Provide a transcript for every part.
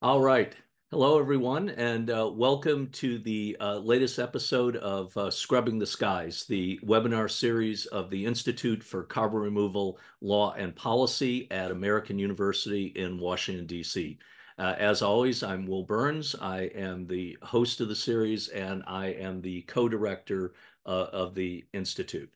All right. Hello, everyone, and uh, welcome to the uh, latest episode of uh, Scrubbing the Skies, the webinar series of the Institute for Carbon Removal Law and Policy at American University in Washington, D.C. Uh, as always, I'm Will Burns. I am the host of the series, and I am the co-director uh, of the Institute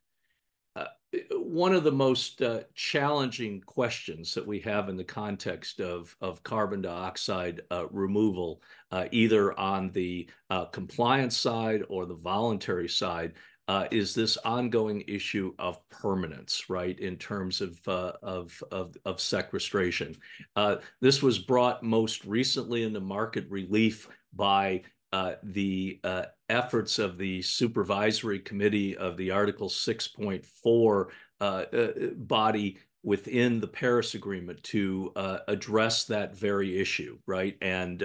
one of the most uh, challenging questions that we have in the context of, of carbon dioxide uh, removal, uh, either on the uh, compliance side or the voluntary side, uh, is this ongoing issue of permanence, right, in terms of, uh, of, of, of, sequestration. this was brought most recently into market relief by the efforts of the supervisory committee of the Article 6.4 uh, uh, body within the Paris Agreement to uh, address that very issue, right? And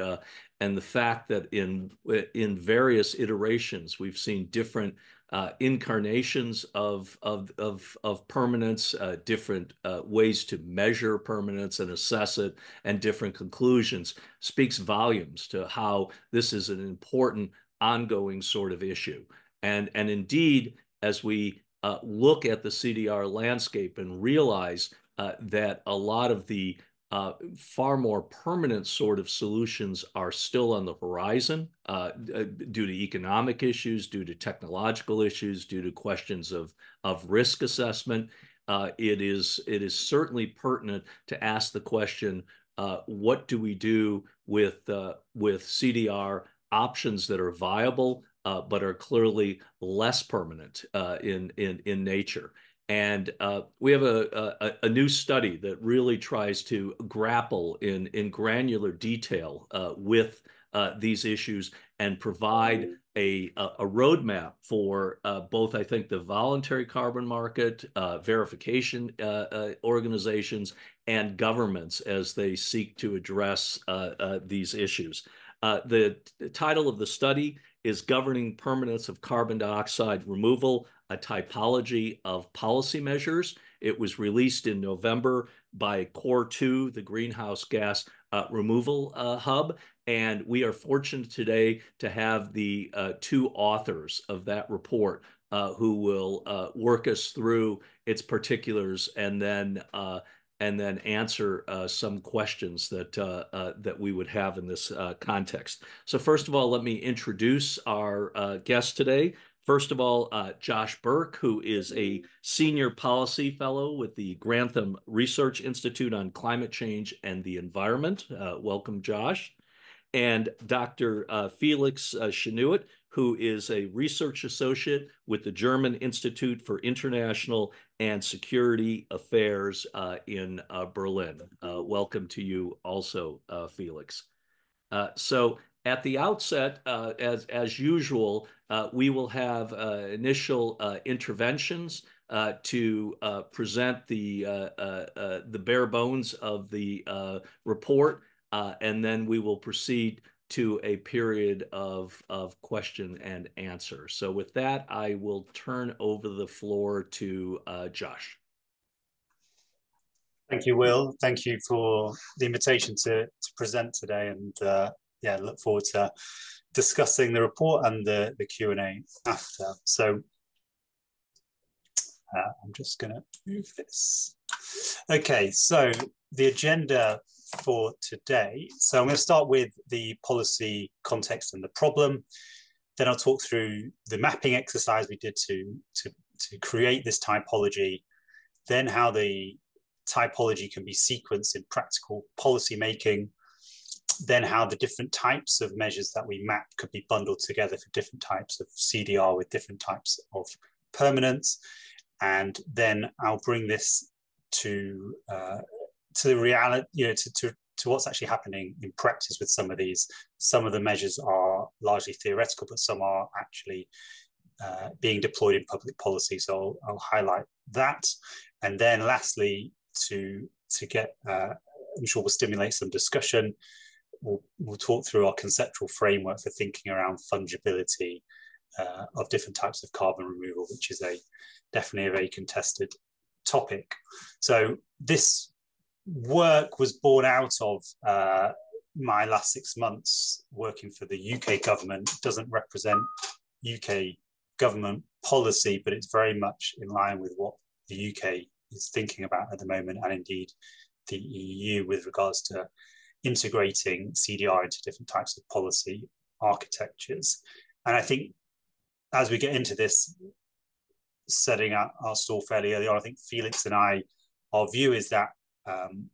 and the fact that in in various iterations we've seen different uh, incarnations of of of, of permanence, uh, different uh, ways to measure permanence and assess it, and different conclusions speaks volumes to how this is an important ongoing sort of issue. And and indeed, as we uh, look at the CDR landscape and realize uh, that a lot of the uh, far more permanent sort of solutions are still on the horizon uh, due to economic issues, due to technological issues, due to questions of, of risk assessment. Uh, it is it is certainly pertinent to ask the question: uh, What do we do with uh, with CDR options that are viable but are clearly less permanent in in in nature? And uh, we have a, a, a, new study that really tries to grapple in, in granular detail uh, with uh, these issues and provide a, a roadmap for uh, both, I think, the voluntary carbon market, uh, verification uh, organizations, and governments as they seek to address these issues. The title of the study is Governing Permanence of Carbon Dioxide Removal a typology of policy measures. It was released in November by CO2RE, the Greenhouse Gas uh, Removal uh, Hub. And we are fortunate today to have the uh, two authors of that report uh, who will uh, work us through its particulars and then uh, and then answer uh, some questions that uh, uh, that we would have in this context. So first of all, let me introduce our guest today. First of all, uh, Josh Burke, who is a senior policy fellow with the Grantham Research Institute on Climate Change and the Environment. Uh, welcome, Josh. And Dr. Uh, Felix uh, who is a research associate with the German Institute for International and Security Affairs uh, in uh, Berlin. Uh, welcome to you also, Felix. so at the outset, uh, as, as usual, uh, we will have uh, initial uh, interventions uh, to uh, present the, the bare bones of the report, and then we will proceed to a period of, of question and answer. So with that, I will turn over the floor to Josh. Thank you, Will. Thank you for the invitation to, to present today. And yeah, look forward to discussing the report and the, the Q&A after. So uh, I'm just to move this. Okay, so the agenda for today. So I'm going to start with the policy context and the problem. Then I'll talk through the mapping exercise we did to, to, to create this typology, then how the typology can be sequenced in practical policy making, then how the different types of measures that we map could be bundled together for different types of CDR with different types of permanence. And then I'll bring this to uh, to the reality, you know, to, to, to what's actually happening in practice with some of these. Some of the measures are largely theoretical, but some are actually uh, being deployed in public policy. So I'll, I'll, highlight that. And then lastly, to to get, uh, I'm sure we'll stimulate some discussion we'll, we'll talk through our conceptual framework for thinking around fungibility uh, of different types of carbon removal, which is a definitely a very contested topic. So this work was born out of uh, my last six months working for the UK government doesn't represent UK government policy, but it's very much in line with what the UK is thinking about at the moment, and indeed the EU with regards to integrating CDR into different types of policy architectures. And I think as we get into this, setting up our stall fairly early on, I think Felix and I, our view is that um,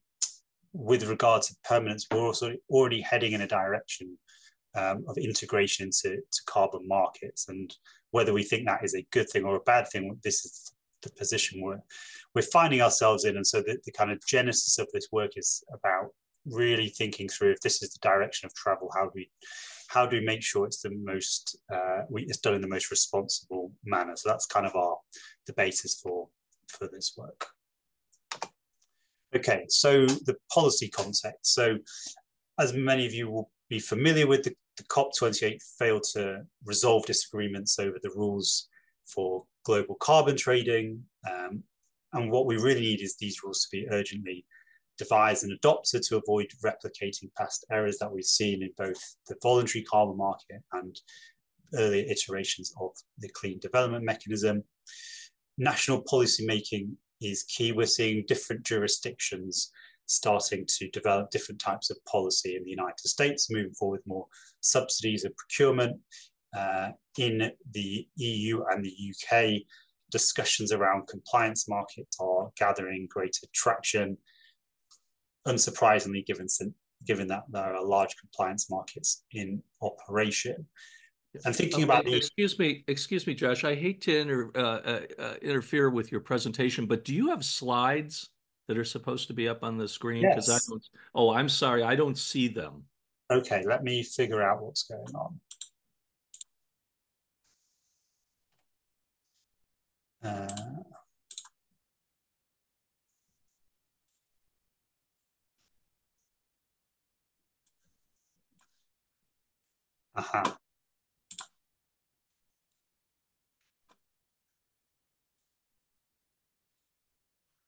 with regard to permanence, we're also already heading in a direction um, of integration into to carbon markets. And whether we think that is a good thing or a bad thing, this is the position we're we're finding ourselves in. And so the, the kind of genesis of this work is about really thinking through if this is the direction of travel, how do we how do we make sure it's the most uh, we, it's done in the most responsible manner? So that's kind of our the basis for for this work. Okay, so the policy context. So as many of you will be familiar with, the, the COP28 failed to resolve disagreements over the rules for global carbon trading. Um, and what we really need is these rules to be urgently devised and adopted to avoid replicating past errors that we've seen in both the voluntary carbon market and earlier iterations of the clean development mechanism. National policy making is key. We're seeing different jurisdictions starting to develop different types of policy in the United States, moving forward with more subsidies and procurement. Uh, in the EU and the UK, discussions around compliance markets are gathering greater traction. Unsurprisingly, given, given that there are large compliance markets in operation. And thinking about the excuse me, excuse me, Josh. I hate to inter, uh, uh, uh, interfere with your presentation, but do you have slides that are supposed to be up on the screen? Because yes. I don't. Oh, I'm sorry, I don't see them. Okay, let me figure out what's going on. Uh, aha.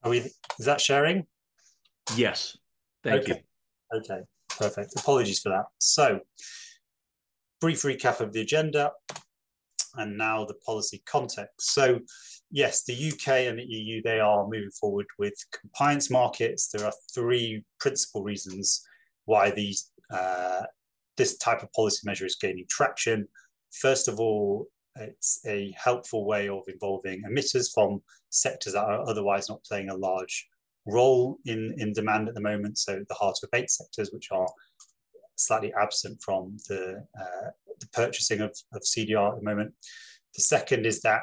Are we, is that sharing? Yes. Thank okay. you. Okay, perfect. Apologies for that. So, brief recap of the agenda and now the policy context. So, yes, the UK and the EU, they are moving forward with compliance markets. There are three principal reasons why these uh, this type of policy measure is gaining traction. First of all, it's a helpful way of involving emitters from sectors that are otherwise not playing a large role in, in demand at the moment. So the hard to abate sectors, which are slightly absent from the, uh, the purchasing of, of CDR at the moment. The second is that,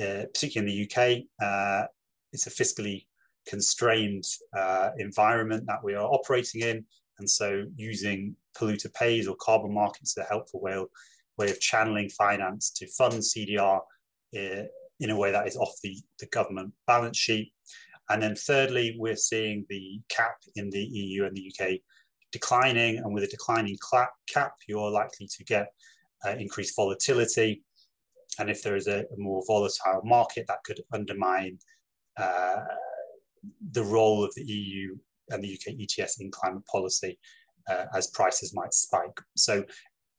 uh, particularly in the UK, uh, it's a fiscally constrained uh, environment that we are operating in. And so using polluter pays or carbon markets is a helpful way way of channeling finance to fund CDR uh, in a way that is off the, the government balance sheet. And then thirdly, we're seeing the cap in the EU and the UK declining. And with a declining cap, you're likely to get uh, increased volatility. And if there is a, a, more volatile market, that could undermine uh, the role of the EU and the UK ETS in climate policy uh, as prices might spike. So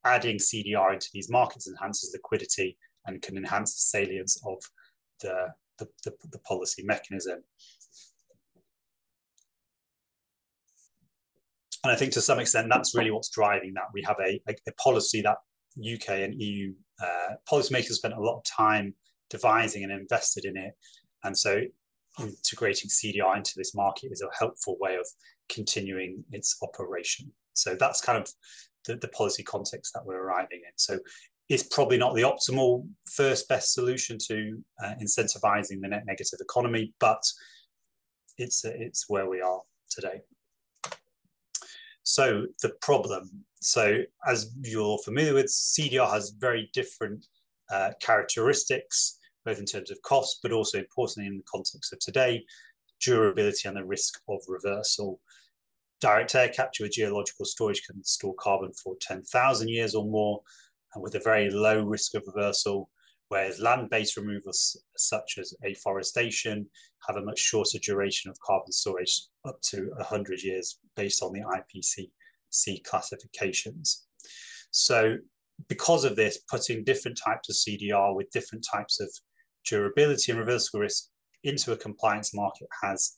adding CDR into these markets enhances liquidity and can enhance the salience of the, the, the, the policy mechanism. And I think to some extent, that's really what's driving that. We have a, a, a policy that UK and EU uh, policymakers spent a lot of time devising and invested in it. And so integrating CDR into this market is a helpful way of continuing its operation. So that's kind of the, the policy context that we're arriving in. So it's probably not the optimal first best solution to uh, incentivizing the net negative economy, but it's it's where we are today. So the problem. So as you're familiar with, CDR has very different uh, characteristics, both in terms of cost, but also importantly in the context of today, durability and the risk of reversal. Direct air capture with geological storage can store carbon for 10,000 years or more, and with a very low risk of reversal, whereas land-based removals such as afforestation have a much shorter duration of carbon storage, up to 100 years based on the IPCC classifications. So because of this, putting different types of CDR with different types of durability and reversible risk into a compliance market has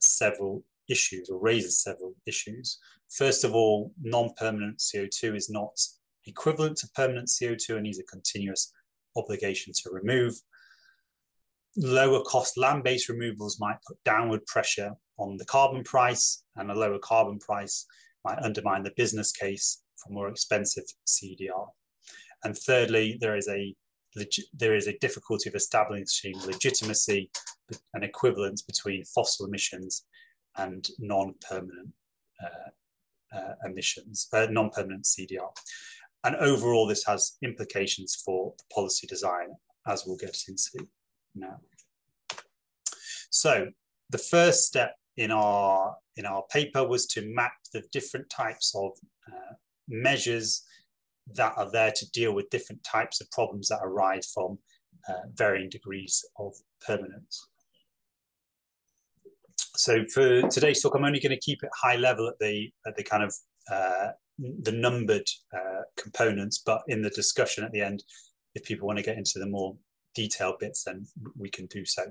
several issues or raises several issues. First of all, non-permanent CO2 is not equivalent to permanent CO2 and needs a continuous obligation to remove. Lower cost land-based removals might put downward pressure on the carbon price and a lower carbon price might undermine the business case for more expensive CDR. And thirdly, there is a there is a difficulty of establishing legitimacy and equivalence between fossil emissions and non-permanent uh, uh, emissions, uh, non-permanent CDR. And overall, this has implications for the policy design, as we'll get into now. So the first step in our in our paper was to map the different types of uh, measures that are there to deal with different types of problems that arise from uh, varying degrees of permanence. So for today's talk, I'm only going to keep it high level at the at the kind of uh, the numbered uh, components, but in the discussion at the end, if people want to get into the more detailed bits, then we can do so.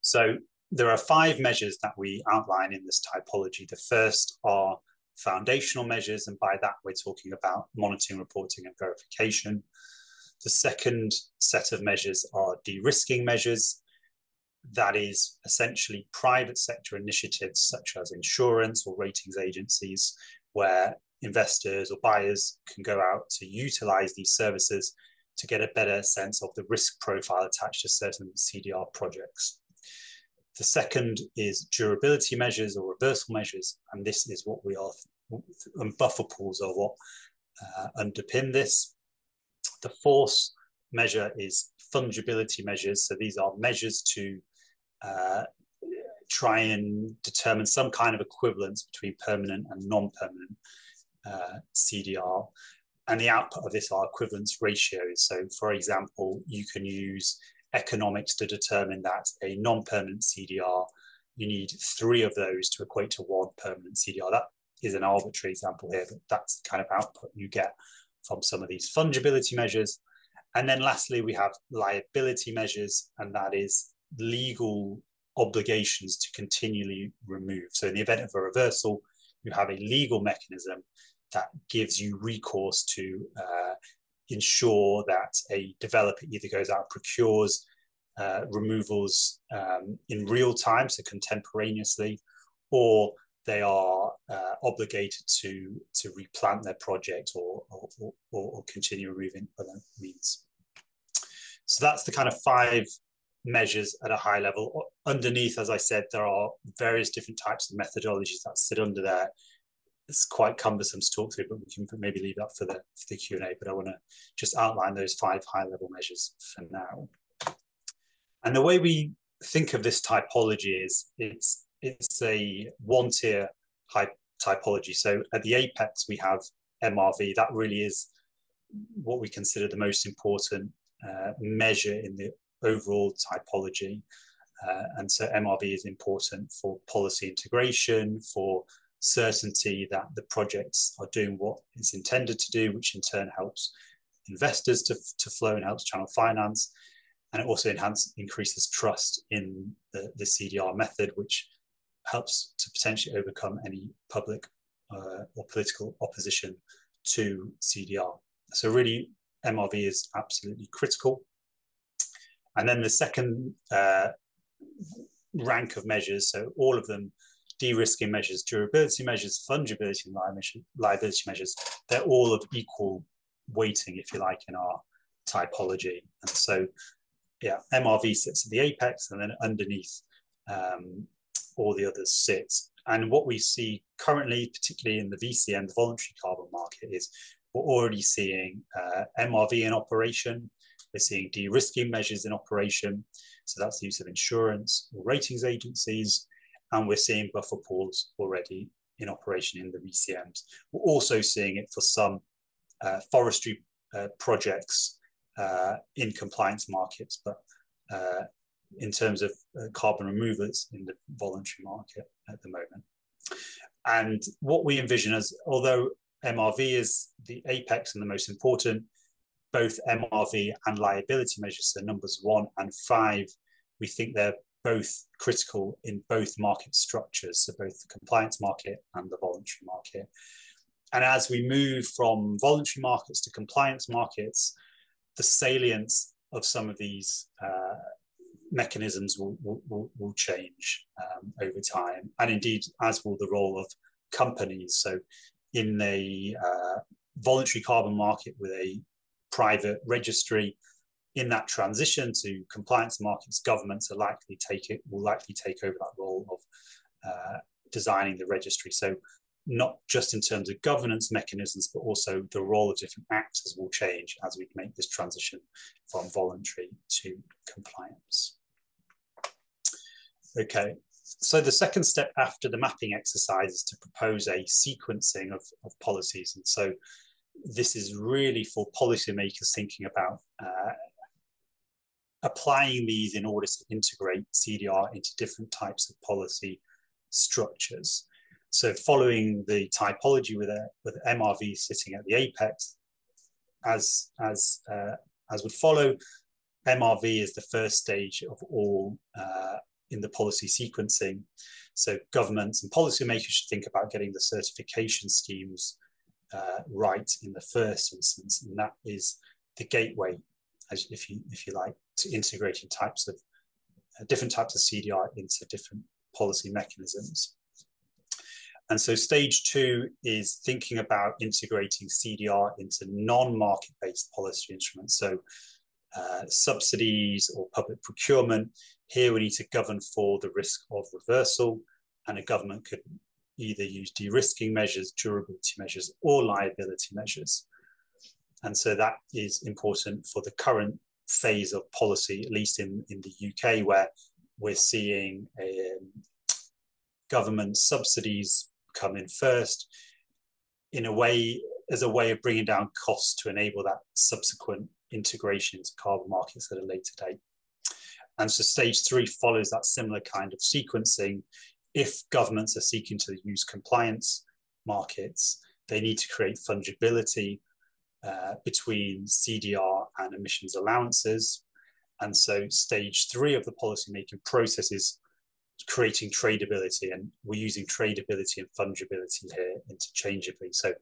So there are five measures that we outline in this typology. The first are foundational measures, and by that we're talking about monitoring, reporting, and verification. The second set of measures are de-risking measures. That is essentially private sector initiatives such as insurance or ratings agencies, where investors or buyers can go out to utilize these services to get a better sense of the risk profile attached to certain CDR projects. The second is durability measures or reversal measures, and this is what we are, and buffer pools are what uh, underpin this. The fourth measure is fungibility measures. So these are measures to uh, try and determine some kind of equivalence between permanent and non-permanent uh, CDR. And the output of this are equivalence ratios. So for example, you can use economics to determine that a non-permanent CDR, you need three of those to equate to one permanent CDR. That is an arbitrary example here, but that's the kind of output you get from some of these fungibility measures. And then lastly, we have liability measures, and that is legal obligations to continually remove. So in the event of a reversal, you have a legal mechanism that gives you recourse to uh, ensure that a developer either goes out and procures uh, removals um, in real time, so contemporaneously, or they are uh, obligated to to replant their project or or, or, or continue removing other means. So that's the kind of five measures at a high level. Underneath, as I said, there are various different types of methodologies that sit under there it's quite cumbersome to talk through, but we can maybe leave that for the for the Q and A. But I want to just outline those five high level measures for now. And the way we think of this typology is it's it's a one tier typology. So at the apex we have MRV. That really is what we consider the most important uh, measure in the overall typology. Uh, and so MRV is important for policy integration, for certainty that the projects are doing what it's intended to do, which in turn helps investors to, to flow and helps channel finance. And it also enhance, increases trust in the, the CDR method, which helps to potentially overcome any public uh, or political opposition to CDR. So really, MRV is absolutely critical. And then the second uh, rank of measures, so all of them de-risking measures, durability measures, fungibility and liability measures, they're all of equal weighting, if you like, in our typology. And so, yeah, MRV sits at the apex and then underneath um, all the others sit. And what we see currently, particularly in the VCM, the voluntary carbon market, is we're already seeing uh, MRV in operation. We're seeing de-risking measures in operation. So that's the use of insurance or ratings agencies and we're seeing buffer pools already in operation in the VCMs. We're also seeing it for some uh, forestry uh, projects uh, in compliance markets, but uh, in terms of uh, carbon removers in the voluntary market at the moment. And what we envision as, although MRV is the apex and the most important, both MRV and liability measures, so numbers one and five, we think they're both critical in both market structures, so both the compliance market and the voluntary market. And as we move from voluntary markets to compliance markets, the salience of some of these uh, mechanisms will, will, will change um, over time. And indeed, as will the role of companies. So in the uh, voluntary carbon market with a private registry, in that transition to compliance markets, governments are likely take it will likely take over that role of uh, designing the registry. So not just in terms of governance mechanisms, but also the role of different actors will change as we make this transition from voluntary to compliance. Okay, so the second step after the mapping exercise is to propose a sequencing of, of policies. And so this is really for policymakers thinking about uh, applying these in order to integrate CDR into different types of policy structures. So following the typology with a with MRV sitting at the apex, as as uh, as would follow, MRV is the first stage of all uh, in the policy sequencing. So governments and policymakers should think about getting the certification schemes uh, right in the first instance, and that is the gateway, as if you if you like, to integrating types of uh, different types of CDR into different policy mechanisms. And so stage two is thinking about integrating CDR into non-market-based policy instruments. So uh, subsidies or public procurement. Here we need to govern for the risk of reversal and a government could either use de-risking measures, durability measures, or liability measures. And so that is important for the current phase of policy, at least in, in the UK, where we're seeing um, government subsidies come in first in a way as a way of bringing down costs to enable that subsequent integration into carbon markets at a later date. And so stage three follows that similar kind of sequencing. If governments are seeking to use compliance markets, they need to create fungibility uh, between CDR and emissions allowances. And so stage three of the policymaking process is creating tradability and we're using tradability and fungibility here interchangeably. So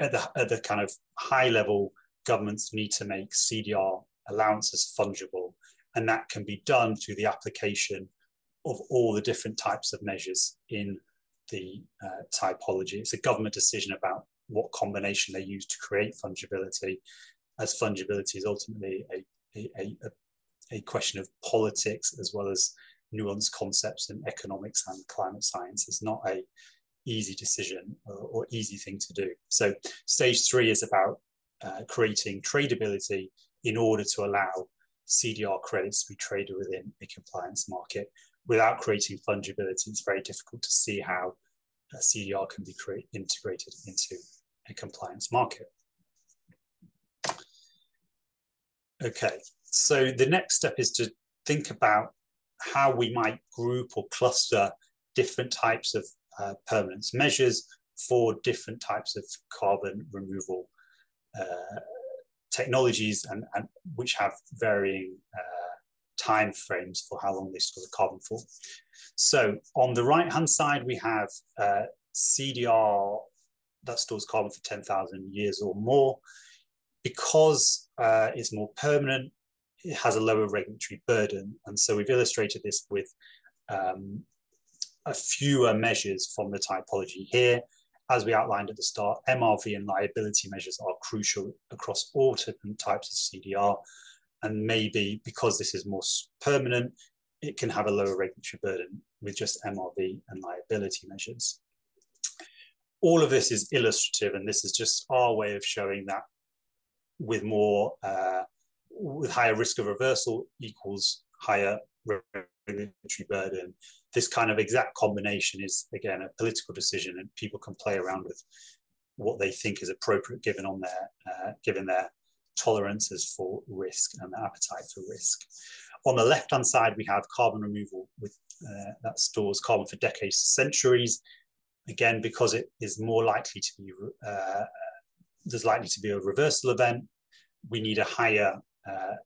at the, at the kind of high level, governments need to make CDR allowances fungible and that can be done through the application of all the different types of measures in the uh, typology. It's a government decision about what combination they use to create fungibility, as fungibility is ultimately a, a, a, a question of politics as well as nuanced concepts in economics and climate science. It's not a easy decision or, or easy thing to do. So stage three is about uh, creating tradability in order to allow CDR credits to be traded within a compliance market. Without creating fungibility, it's very difficult to see how a CDR can be create, integrated into a compliance market. Okay, so the next step is to think about how we might group or cluster different types of uh, permanence measures for different types of carbon removal uh, technologies and, and, which have varying uh, time frames for how long store the carbon for. So on the right hand side, we have uh, CDR that stores carbon for 10,000 years or more. Because uh, it's more permanent, it has a lower regulatory burden. And so we've illustrated this with um, a fewer measures from the typology here. As we outlined at the start, MRV and liability measures are crucial across all different types of CDR. And maybe because this is more permanent, it can have a lower regulatory burden with just MRV and liability measures. All of this is illustrative, and this is just our way of showing that with more uh, with higher risk of reversal equals higher regulatory burden. This kind of exact combination is again a political decision, and people can play around with what they think is appropriate given on their uh, given their tolerances for risk and their appetite for risk. On the left hand side, we have carbon removal with uh, that stores carbon for decades, centuries. again, because it is more likely to be, uh, there's likely to be a reversal event, we need a higher uh,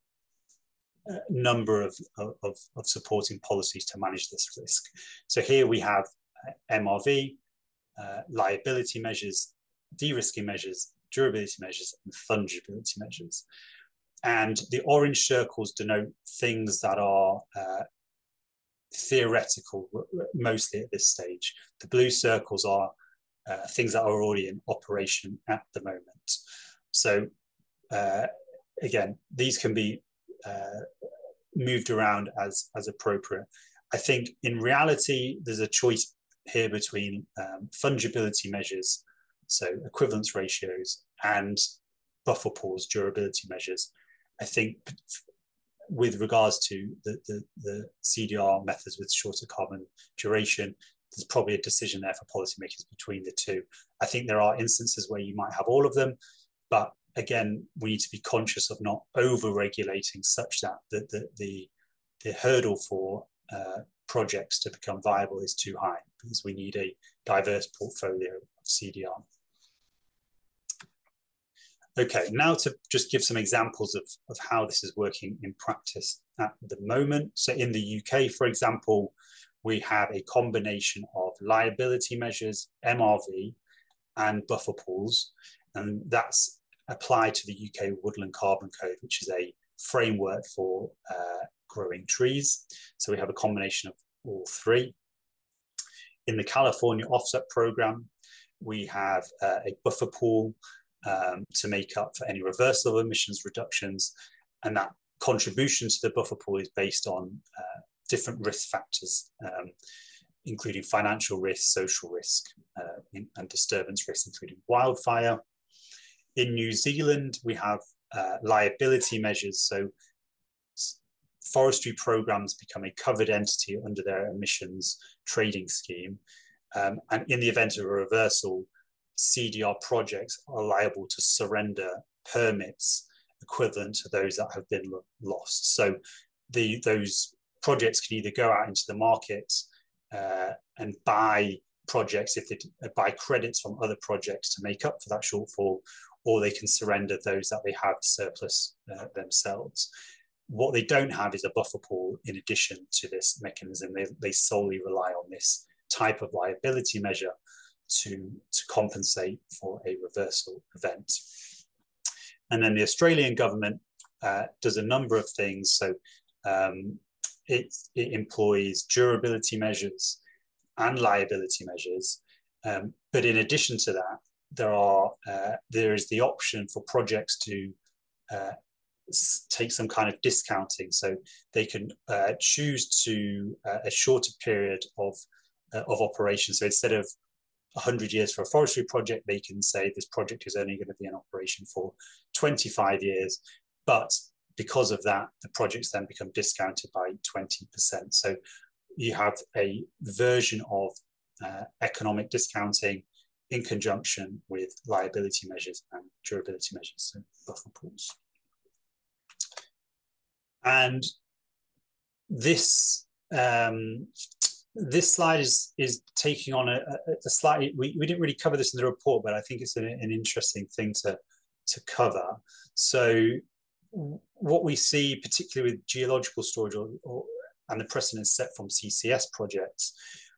uh number of, of, of, supporting policies to manage this risk. So here we have uh, MRV, uh, liability measures, de-risking measures, durability measures, and fungibility measures. And the orange circles denote things that are uh, theoretical, mostly at this stage. The blue circles are uh, things that are already in operation at the moment. So uh, again, these can be uh, moved around as, as appropriate. I think in reality, there's a choice here between um, fungibility measures, so equivalence ratios, and buffer pools durability measures. I think with regards to the, the, the, CDR methods with shorter carbon duration, there's probably a decision there for policymakers between the two. I think there are instances where you might have all of them, but again, we need to be conscious of not over-regulating such that the, the, the, the hurdle for uh, projects to become viable is too high because we need a diverse portfolio of CDR. Okay, now to just give some examples of, of how this is working in practice at the moment. So in the UK, for example, we have a combination of liability measures, MRV, and buffer pools, and that's applied to the UK Woodland Carbon Code, which is a framework for uh, growing trees. So we have a combination of all three. In the California Offset Program, we have uh, a buffer pool um, to make up for any reversal of emissions reductions. And that contribution to the buffer pool is based on uh, different risk factors, um, including financial risk, social risk, uh, in, and disturbance risk, including wildfire. In New Zealand, we have uh, liability measures. So forestry programs become a covered entity under their emissions trading scheme. Um, and in the event of a reversal, CDR projects are liable to surrender permits equivalent to those that have been lost. So the those projects can either go out into the market uh, and buy projects if they buy credits from other projects to make up for that shortfall, or they can surrender those that they have surplus uh, themselves. What they don't have is a buffer pool in addition to this mechanism. They, they solely rely on this type of liability measure to, to compensate for a reversal event. And then the Australian government uh, does a number of things. So um, it, it employs durability measures and liability measures. Um, but in addition to that, there are uh, there is the option for projects to uh, take some kind of discounting. So they can uh, choose to uh, a shorter period of uh, of operation. So instead of 100 years for a forestry project, they can say this project is only going to be in operation for 25 years. But because of that, the projects then become discounted by 20%. So you have a version of uh, economic discounting in conjunction with liability measures and durability measures, so buffer pools. And this um, this slide is is taking on a, a, slightly we, we didn't really cover this in the report but i think it's an, an interesting thing to to cover. So what we see particularly with geological storage or, or, and the precedent set from ccs projects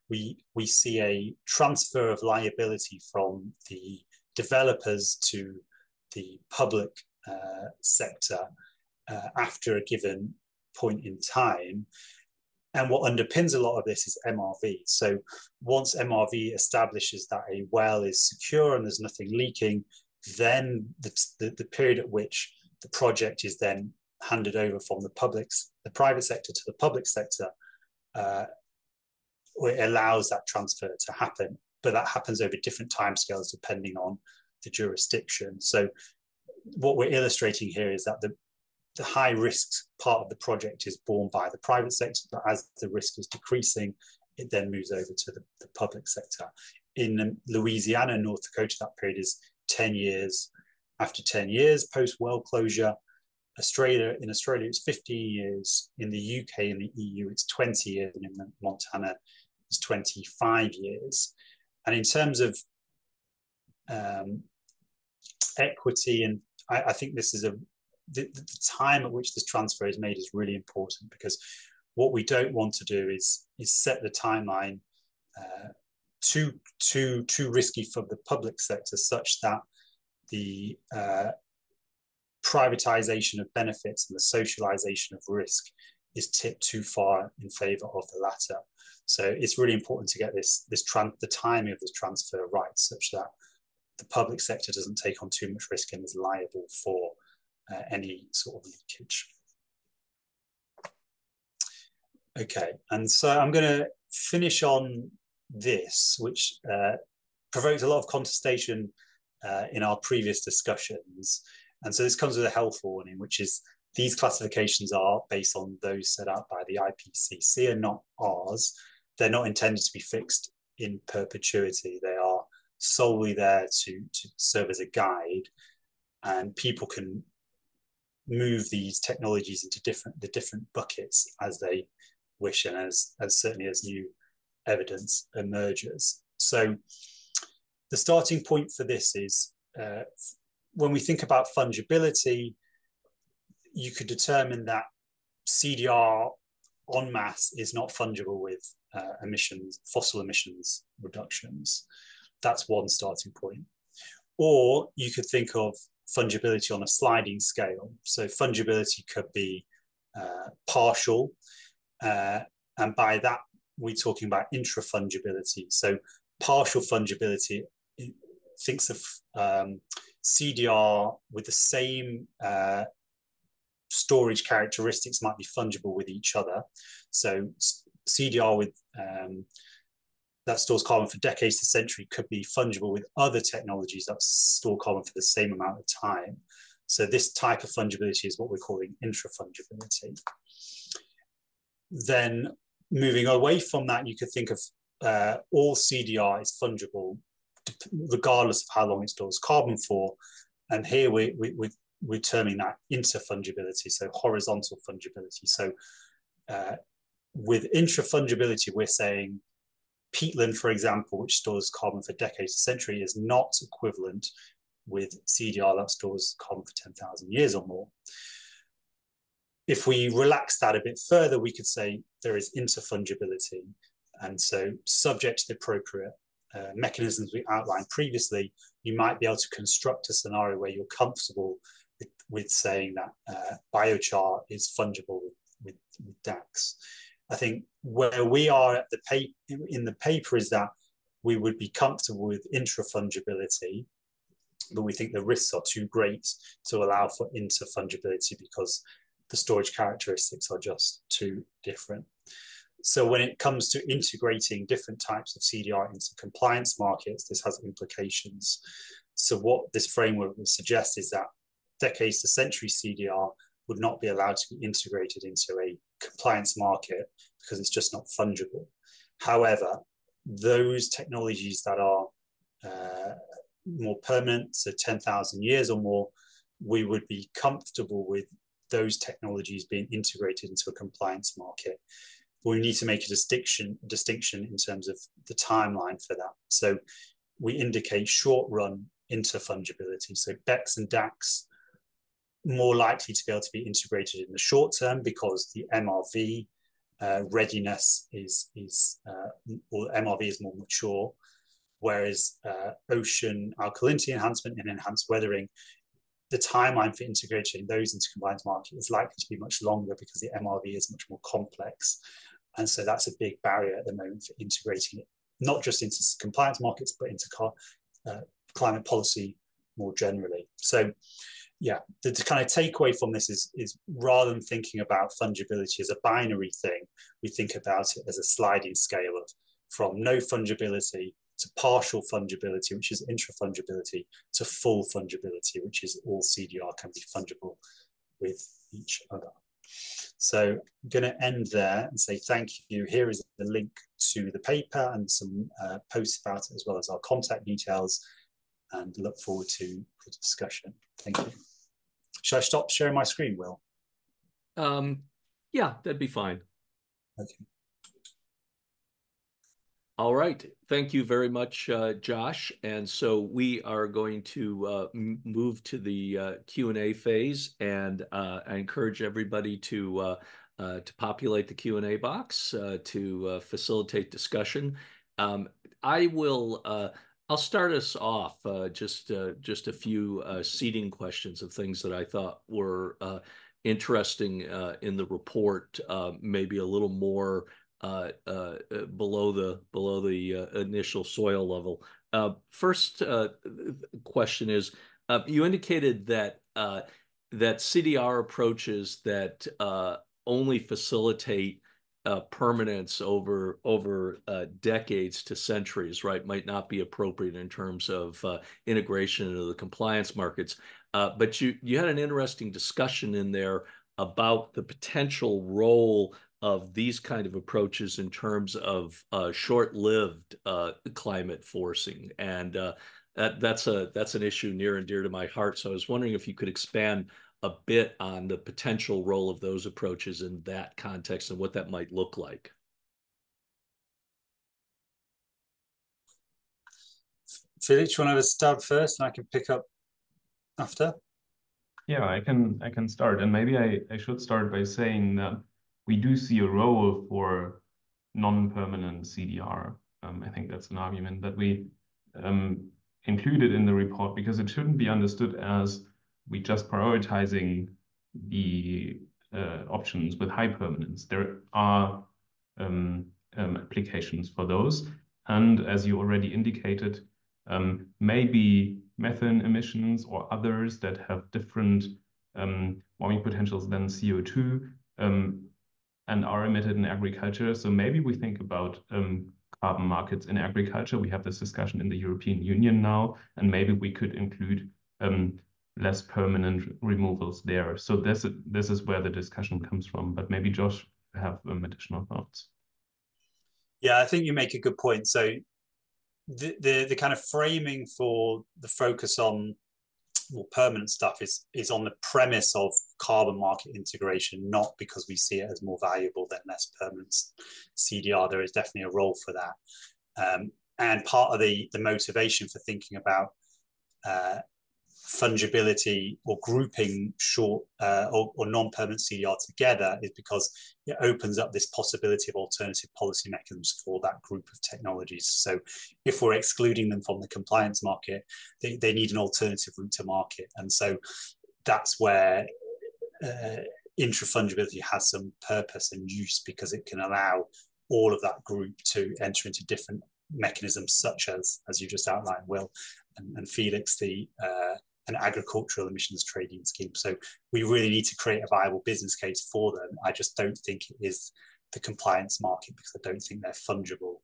we we see a transfer of liability from the developers to the public uh, sector uh, after a given point in time and what underpins a lot of this is MRV. So once MRV establishes that a well is secure and there's nothing leaking, then the, the, the period at which the project is then handed over from the public, the private sector to the public sector, uh, it allows that transfer to happen. But that happens over different timescales depending on the jurisdiction. So what we're illustrating here is that the, the high risk part of the project is borne by the private sector, but as the risk is decreasing, it then moves over to the, the public sector. In Louisiana, North Dakota, that period is 10 years. After 10 years post well closure, Australia, in Australia, it's 15 years. In the UK and the EU, it's 20 years. And in Montana, it's 25 years. And in terms of um, equity, and I, I, think this is a the, the, time at which this transfer is made is really important because what we don't want to do is is set the timeline uh, too too too risky for the public sector, such that the uh, privatization of benefits and the socialization of risk is tipped too far in favor of the latter. So it's really important to get this this tran- the timing of this transfer right, such that the public sector doesn't take on too much risk and is liable for any sort of leakage. Okay, and so I'm going to finish on this, which uh, provoked a lot of contestation uh, in our previous discussions. And so this comes with a health warning, which is these classifications are based on those set out by the IPCC and not ours. They're not intended to be fixed in perpetuity. They are solely there to, to serve as a guide, and people can move these technologies into different the different buckets as they wish and as, as certainly as new evidence emerges. So the starting point for this is uh, when we think about fungibility, you could determine that CDR en masse is not fungible with uh, emissions, fossil emissions reductions. That's one starting point. Or you could think of fungibility on a sliding scale. So fungibility could be uh, partial, uh, and by that we're talking about intrafungibility. So partial fungibility thinks of um, CDR with the same uh, storage characteristics might be fungible with each other. So CDR with um, that stores carbon for decades to century could be fungible with other technologies that store carbon for the same amount of time. So this type of fungibility is what we're calling intrafungibility. Then moving away from that, you could think of uh, all CDR is fungible regardless of how long it stores carbon for. And here we, we, we, we're terming that interfungibility, so horizontal fungibility. So uh, with intrafungibility, we're saying peatland, for example, which stores carbon for decades, a century, is not equivalent with CDR that stores carbon for 10,000 years or more. If we relax that a bit further, we could say there is interfungibility. And so subject to the appropriate uh, mechanisms we outlined previously, you might be able to construct a scenario where you're comfortable with, with saying that uh, biochar is fungible with, with, DACS. I think where we are at the in the paper is that we would be comfortable with intrafungibility, but we think the risks are too great to allow for interfungibility because the storage characteristics are just too different. So when it comes to integrating different types of CDR into compliance markets, this has implications. So what this framework would suggest is that decades to century CDR would not be allowed to be integrated into a compliance market because it's just not fungible. However, those technologies that are uh, more permanent, so 10,000 years or more, we would be comfortable with those technologies being integrated into a compliance market we need to make a distinction distinction in terms of the timeline for that. So we indicate short run interfungibility. So BECCS and DACS more likely to be able to be integrated in the short term because the MRV uh, readiness is is uh, or MRV is more mature, whereas uh, ocean alkalinity enhancement and enhanced weathering, the timeline for integrating those into compliance market is likely to be much longer because the MRV is much more complex and so that's a big barrier at the moment for integrating it, not just into compliance markets, but into car, uh, climate policy more generally. So yeah, the, the, kind of takeaway from this is, is rather than thinking about fungibility as a binary thing, we think about it as a sliding scale of from no fungibility to partial fungibility, which is intrafungibility, to full fungibility, which is all CDR can be fungible with each other. So I'm going to end there and say thank you. Here is the link to the paper and some uh, posts about it, as well as our contact details, and look forward to the discussion. Thank you. Should I stop sharing my screen, Will? Um, yeah, that'd be fine. Okay. All right. Thank you very much, uh, Josh. And so we are going to uh, move to the uh, Q&A phase, and uh, I encourage everybody to uh, uh, to populate the Q&A box to facilitate discussion. Um, I will. I'll start us off uh, just uh, just a few uh, seeding questions of things that I thought were interesting in the report, maybe a little more uh, uh, uh, below the below the initial soil level. First question is, you indicated that that CDR approaches that only facilitate permanence over over decades to centuries, right, might not be appropriate in terms of integration into the compliance markets. But you you had an interesting discussion in there about the potential role of these kind of approaches in terms of uh, short-lived uh, climate forcing, and uh, that, that's a that's an issue near and dear to my heart. So I was wondering if you could expand a bit on the potential role of those approaches in that context and what that might look like. Felix, you want to have a stab first, and I can pick up after. Yeah, I can I can start, and maybe I, I should start by saying that we do see a role for non-permanent CDR. Um, I think that's an argument that we um, included in the report because it shouldn't be understood as we just prioritizing the uh, options with high permanence. There are um, um applications for those. And as you already indicated, um, maybe methane emissions or others that have different um, warming potentials than CO2 and are emitted in agriculture. So maybe we think about um, carbon markets in agriculture. We have this discussion in the European Union now, and maybe we could include um, less permanent removals there. So this, this is where the discussion comes from. But maybe Josh have um, additional thoughts. Yeah, I think you make a good point. So the, the, the kind of framing for the focus on more permanent stuff is is on the premise of carbon market integration, not because we see it as more valuable than less permanent CDR. There is definitely a role for that, um, and part of the the motivation for thinking about uh, fungibility or grouping short uh, or, or, non-permanent CDR together is because it opens up this possibility of alternative policy mechanisms for that group of technologies. So if we're excluding them from the compliance market, they, they need an alternative route to market. And so that's where uh, intrafungibility has some purpose and use because it can allow all of that group to enter into different mechanisms such as, as you just outlined, Will, and, and Felix, the uh, an agricultural emissions trading scheme. So we really need to create a viable business case for them. I just don't think it is the compliance market because I don't think they're fungible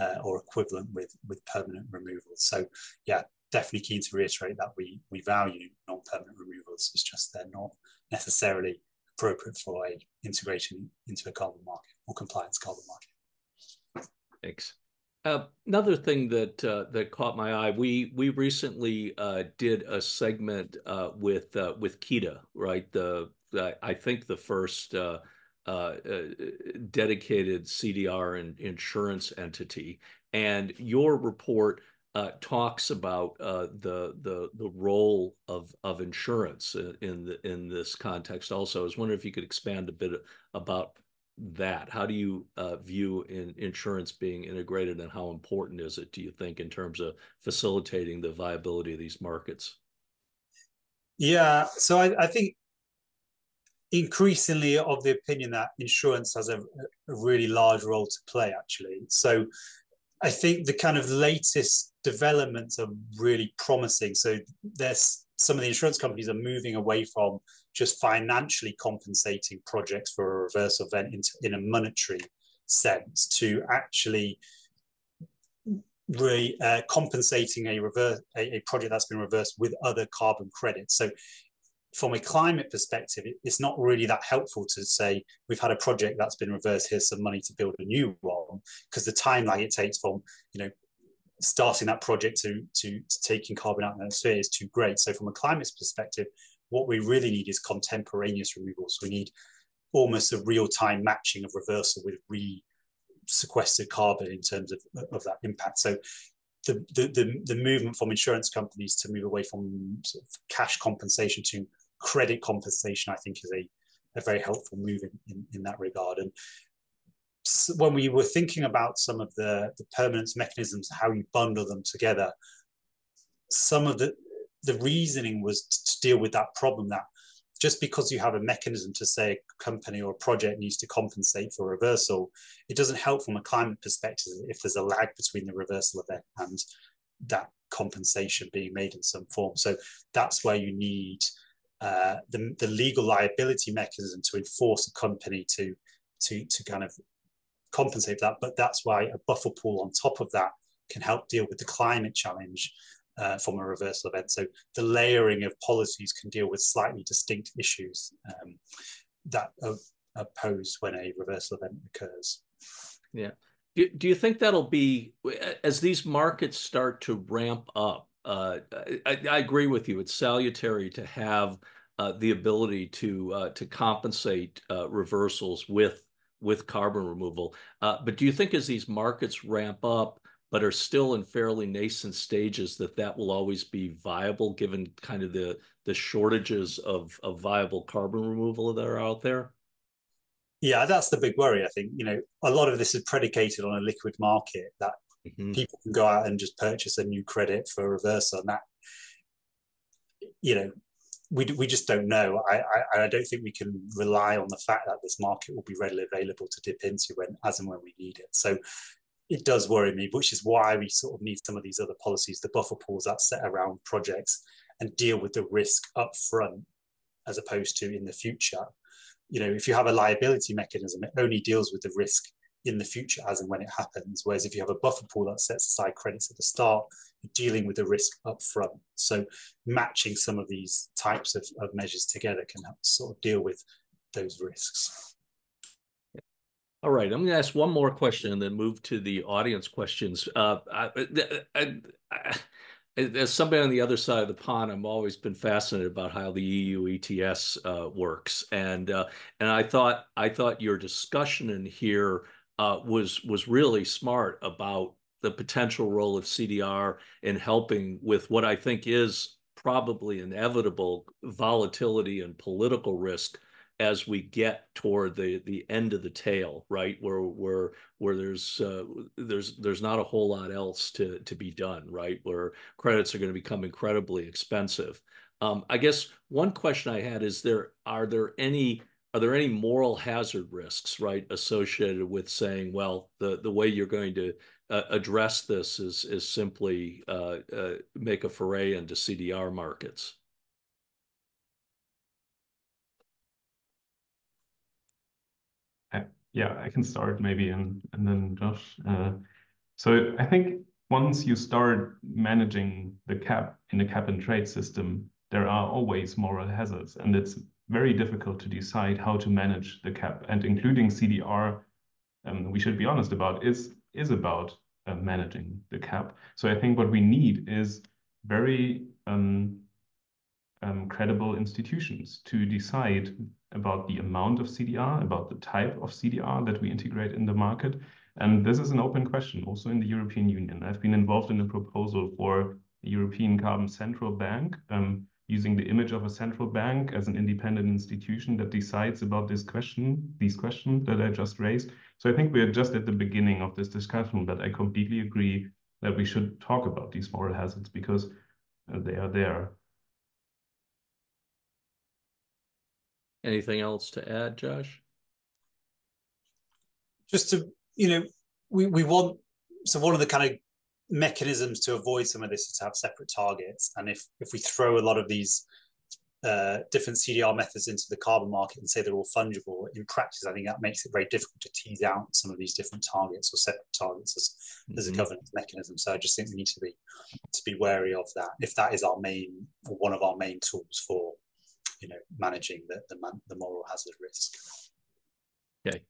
uh, or equivalent with with permanent removals. So yeah, definitely keen to reiterate that we we value non-permanent removals. It's just they're not necessarily appropriate for a integration into a carbon market or compliance carbon market. Thanks. Uh, another thing that uh, that caught my eye, we we recently uh, did a segment uh, with uh, with Kita, right? The, the, I think the first dedicated CDR and insurance entity, and your report talks about the the the role of of insurance in the in this context. Also, I was wondering if you could expand a bit about that? How do you uh, view in insurance being integrated, and how important is it, do you think, in terms of facilitating the viability of these markets? Yeah, so I, I think increasingly of the opinion that insurance has a, a, really large role to play, actually. So I think the kind of latest developments are really promising. So there's some of the insurance companies are moving away from just financially compensating projects for a reverse event in, in a monetary sense to actually re, uh, compensating a reverse a, a, project that's been reversed with other carbon credits. So from a climate perspective, it's not really that helpful to say we've had a project that's been reversed. Here's some money to build a new one because the time lag it takes from you know starting that project to, to, to taking carbon out of the atmosphere is too great. So from a climate perspective, what we really need is contemporaneous removals. We need almost a real-time matching of reversal with re sequestered carbon in terms of, of that impact. So the, the, the, the movement from insurance companies to move away from sort of cash compensation to credit compensation, I think is a, a very helpful move in, in, in that regard. And when we were thinking about some of the, the permanence mechanisms, how you bundle them together, some of the the reasoning was to deal with that problem that just because you have a mechanism to say a company or a project needs to compensate for reversal, it doesn't help from a climate perspective if there's a lag between the reversal event and that compensation being made in some form. So that's where you need uh, the, the legal liability mechanism to enforce a company to, to, to kind of compensate for that. But that's why a buffer pool on top of that can help deal with the climate challenge uh, from a reversal event. So the layering of policies can deal with slightly distinct issues um, that are, posed when a reversal event occurs. Yeah. Do, do you think that'll be, as these markets start to ramp up, uh, I, I, agree with you. It's salutary to have uh, the ability to uh, to compensate uh, reversals with with carbon removal. Uh, but do you think as these markets ramp up, but are still in fairly nascent stages that that will always be viable given kind of the the shortages of of viable carbon removal that are out there yeah that's the big worry i think you know a lot of this is predicated on a liquid market that mm-hmm. people can go out and just purchase a new credit for reversal and that you know we, we just don't know. I, I, I don't think we can rely on the fact that this market will be readily available to dip into when as and when we need it. So it does worry me, which is why we sort of need some of these other policies, the buffer pools that set around projects and deal with the risk up front as opposed to in the future. You know, if you have a liability mechanism, it only deals with the risk in the future as and when it happens. Whereas if you have a buffer pool that sets aside credits at the start, you're dealing with the risk up front. So matching some of these types of, of measures together can help sort of deal with those risks. All right, I'm going to ask one more question and then move to the audience questions. Uh, I, I, I, as somebody on the other side of the pond, I've always been fascinated about how the EU ETS uh, works, and uh, and I thought I thought your discussion in here uh, was was really smart about the potential role of CDR in helping with what I think is probably inevitable volatility and political risk as we get toward the the end of the tail, right, where where where there's uh, there's there's not a whole lot else to to be done, right, where credits are going to become incredibly expensive. Um, I guess one question I had is there are there any are there any moral hazard risks, right, associated with saying, well, the the way you're going to uh, address this is is simply uh, uh make a foray into CDR markets? Yeah, I can start maybe and and then Josh. Uh, so I think once you start managing the cap in the cap and trade system, there are always moral hazards, and it's very difficult to decide how to manage the cap. And including CDR, um, we should be honest about is is about uh, managing the cap. So I think what we need is very um, um, credible institutions to decide about the amount of CDR, about the type of CDR that we integrate in the market. And this is an open question also in the European Union. I've been involved in a proposal for European Carbon Central Bank, um, using the image of a central bank as an independent institution that decides about this question, these questions that I just raised. So I think we're just at the beginning of this discussion, but I completely agree that we should talk about these moral hazards because uh, they are there. Anything else to add, Josh? Just to, you know, we, we want, so one of the kind of mechanisms to avoid some of this is to have separate targets. And if, if we throw a lot of these uh, different CDR methods into the carbon market and say they're all fungible, in practice, I think that makes it very difficult to tease out some of these different targets or separate targets as, mm-hmm. as a mm-hmm. governance mechanism. So I just think we need to be to be wary of that if that is our main or one of our main tools for you know managing the the, the moral hazard risk. Okay.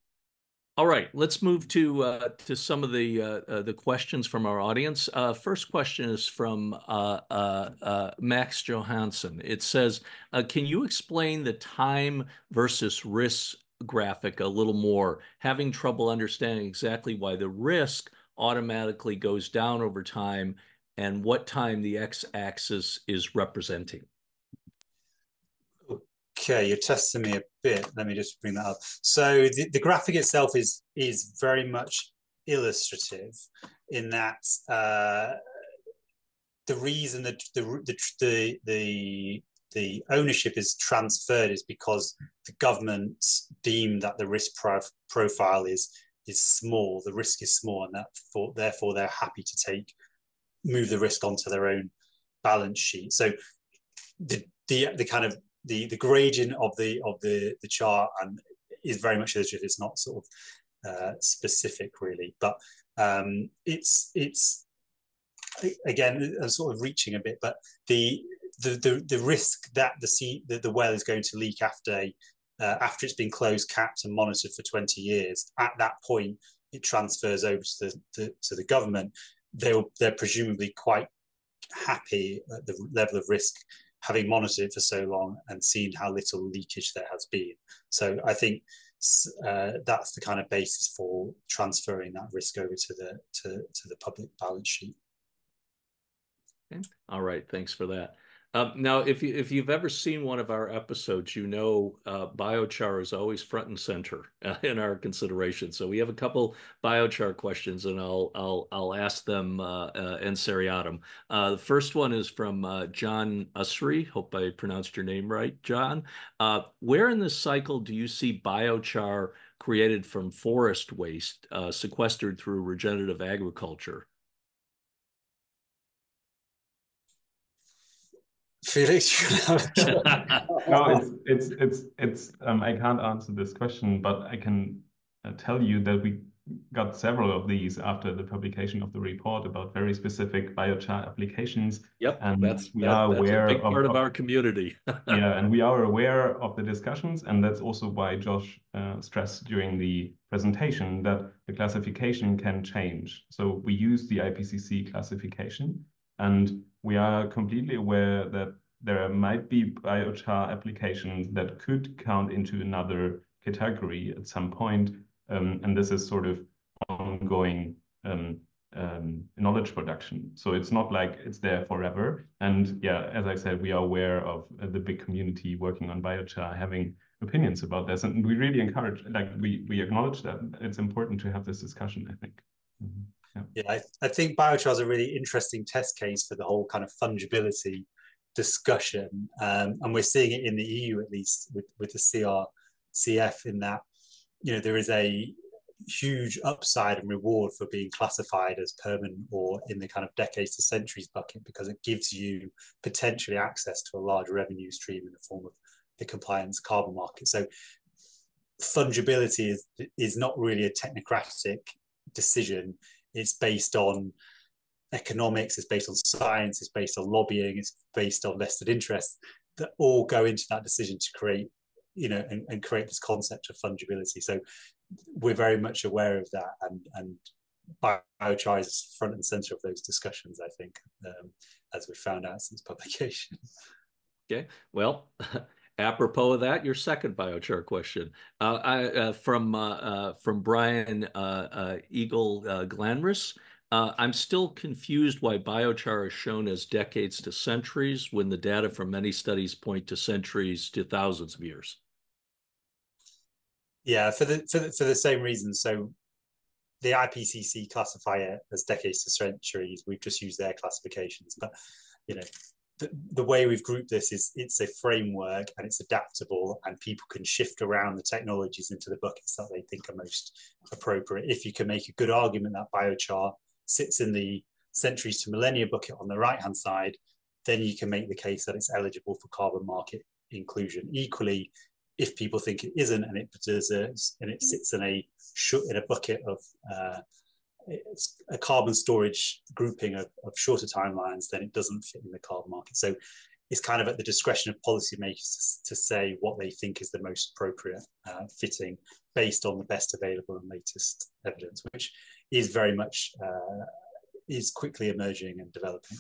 All right, let's move to uh, to some of the uh, uh, the questions from our audience. Uh, first question is from uh, uh, Max Johansson. It says, "Can you explain the time versus risk graphic a little more, having trouble understanding exactly why the risk automatically goes down over time and what time the x-axis is representing. Okay, you're testing me a bit. Let me just bring that up. So the, the graphic itself is is very much illustrative in that uh, the reason that the, the the the the ownership is transferred is because the government deem that the risk prof profile is is small, the risk is small, and that for, therefore they're happy to take move the risk onto their own balance sheet. So the the the kind of the the gradient of the of the the chart and is very much illustrative. It's not sort of uh, specific really, but um, it's it's again I'm sort of reaching a bit, but the the the, the risk that the sea that the well is going to leak after uh, after it's been closed, capped, and monitored for 20 years, at that point it transfers over to the to, the government. They they're presumably quite happy at the level of risk having monitored it for so long and seen how little leakage there has been. So I think uh, that's the kind of basis for transferring that risk over to the to, to the public balance sheet. Okay. All right, thanks for that. Um, now, if you if you've ever seen one of our episodes, you know uh, biochar is always front and center uh, in our consideration. So we have a couple biochar questions, and I'll I'll I'll ask them uh, uh in seriatim. Uh, the first one is from uh, John Usry. Hope I pronounced your name right, John. where in this cycle do you see biochar created from forest waste sequestered through regenerative agriculture? Felix, no, it's it's it's it's. Um, I can't answer this question, but I can uh, tell you that we got several of these after the publication of the report about very specific biochar applications. Yep, and that's we that, are aware a big of, part of, of our community. yeah, and we are aware of the discussions, and that's also why Josh uh, stressed during the presentation that the classification can change. So we use the IPCC classification, and we are completely aware that there might be biochar applications that could count into another category at some point. Um, and this is sort of ongoing um, um, knowledge production. So it's not like it's there forever. And yeah, as I said, we are aware of uh, the big community working on biochar having opinions about this. And we really encourage, like we, we acknowledge that it's important to have this discussion, I think. Mm -hmm. Yeah, I, I think biochar is a really interesting test case for the whole kind of fungibility discussion. Um, and we're seeing it in the EU at least with, with the CRCF in that, you know, there is a huge upside and reward for being classified as permanent or in the kind of decades to centuries bucket because it gives you potentially access to a large revenue stream in the form of the compliance carbon market. So fungibility is is not really a technocratic decision it's based on economics, it's based on science, it's based on lobbying, it's based on vested interests that all go into that decision to create, you know, and, and create this concept of fungibility. So we're very much aware of that and and biochar is front and center of those discussions, I think, um, as we found out since publication. Okay, well, apropos of that, your second biochar question uh, I, uh, from uh, uh from Brian uh, uh, Eagle Glanris. I'm still confused why biochar is shown as decades to centuries when the data from many studies point to centuries to thousands of years. Yeah, for the for the, for the same reason. So the IPCC classify it as decades to centuries. We've just used their classifications, but you know the, way we've grouped this is it's a framework and it's adaptable and people can shift around the technologies into the buckets that they think are most appropriate. If you can make a good argument that biochar sits in the centuries to millennia bucket on the right hand side, then you can make the case that it's eligible for carbon market inclusion. Equally, if people think it isn't and it deserves and it sits in a in a bucket of uh, a carbon storage grouping of, of shorter timelines, then it doesn't fit in the carbon market. So it's kind of at the discretion of policymakers to, to say what they think is the most appropriate uh, fitting based on the best available and latest evidence, which is very much uh, is quickly emerging and developing.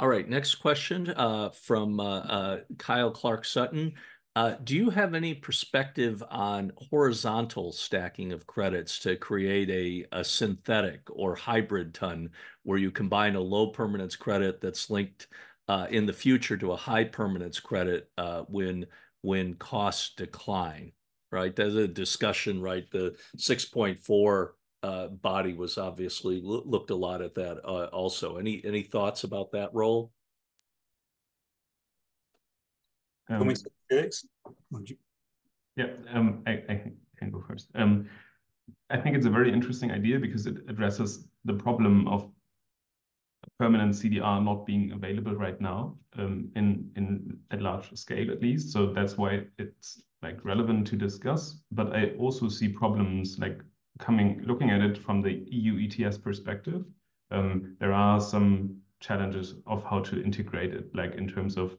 All right, next question uh, from uh, uh, Kyle Clark Sutton. Uh, do you have any perspective on horizontal stacking of credits to create a, a synthetic or hybrid ton where you combine a low permanence credit that's linked uh, in the future to a high permanence credit uh, when when costs decline? Right, there's a discussion. Right, the 6.4 uh, body was obviously looked a lot at that uh, also. Any any thoughts about that role? Um, Felix? Yeah, um, I, I can go first. Um, I think it's a very interesting idea because it addresses the problem of permanent CDR not being available right now um, in in at large scale at least. So that's why it's like relevant to discuss. But I also see problems like coming looking at it from the EU ETS perspective. Um, there are some challenges of how to integrate it, like in terms of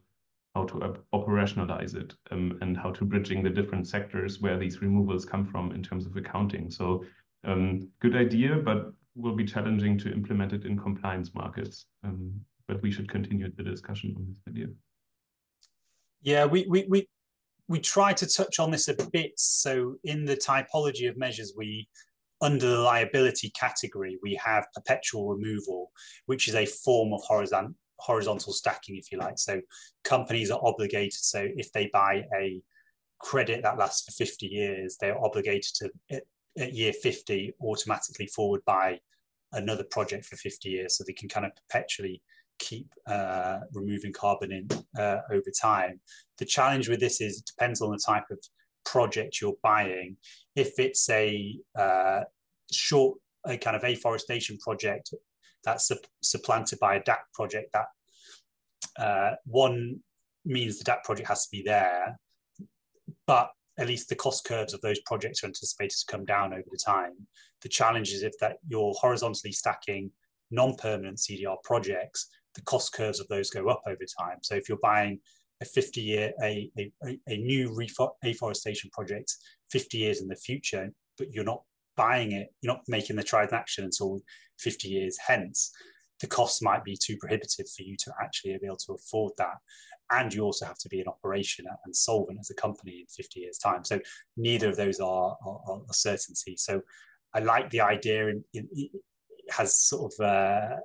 how to operationalize it um, and how to bridging the different sectors where these removals come from in terms of accounting. So um, good idea, but will be challenging to implement it in compliance markets. Um, but we should continue the discussion on this idea. Yeah, we, we, we, we try to touch on this a bit. So in the typology of measures, we under the liability category, we have perpetual removal, which is a form of horizontal horizontal stacking, if you like. So companies are obligated. So if they buy a credit that lasts for 50 years, they're obligated to at, year 50 automatically forward buy another project for 50 years. So they can kind of perpetually keep uh, removing carbon in uh, over time. The challenge with this is it depends on the type of project you're buying. If it's a uh, short, a kind of afforestation project that's su supplanted by a DAC project that uh, one means the DAC project has to be there, but at least the cost curves of those projects are anticipated to come down over the time. The challenge is if that you're horizontally stacking non-permanent CDR projects, the cost curves of those go up over time. So if you're buying a 50 year, a, a, a new afforestation project 50 years in the future, but you're not buying it, you're not making the transaction until 50 years hence, the costs might be too prohibitive for you to actually be able to afford that. And you also have to be in operation and solvent as a company in 50 years' time. So neither of those are, are, are a certainty. So I like the idea and it has sort of uh,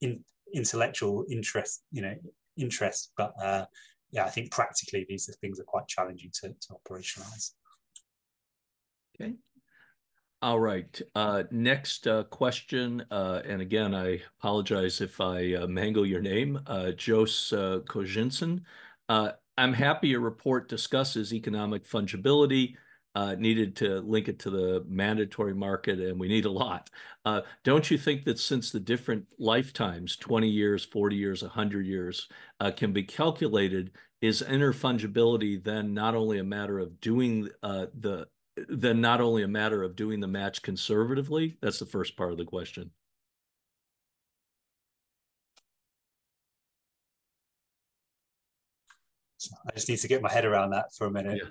in, intellectual interest, you know, interest, but uh, yeah, I think practically these are things are quite challenging to, to operationalize. Okay. All right. Uh, next uh, question, uh, and again, I apologize if I uh, mangle your name, uh, Jos uh, Kozinson. I'm happy your report discusses economic fungibility needed to link it to the mandatory market, and we need a lot. don't you think that since the different lifetimes, 20 years, 40 years, 100 years, can be calculated, is interfungibility then not only a matter of doing the then not only a matter of doing the match conservatively? That's the first part of the question. I just need to get my head around that for a minute. Yeah.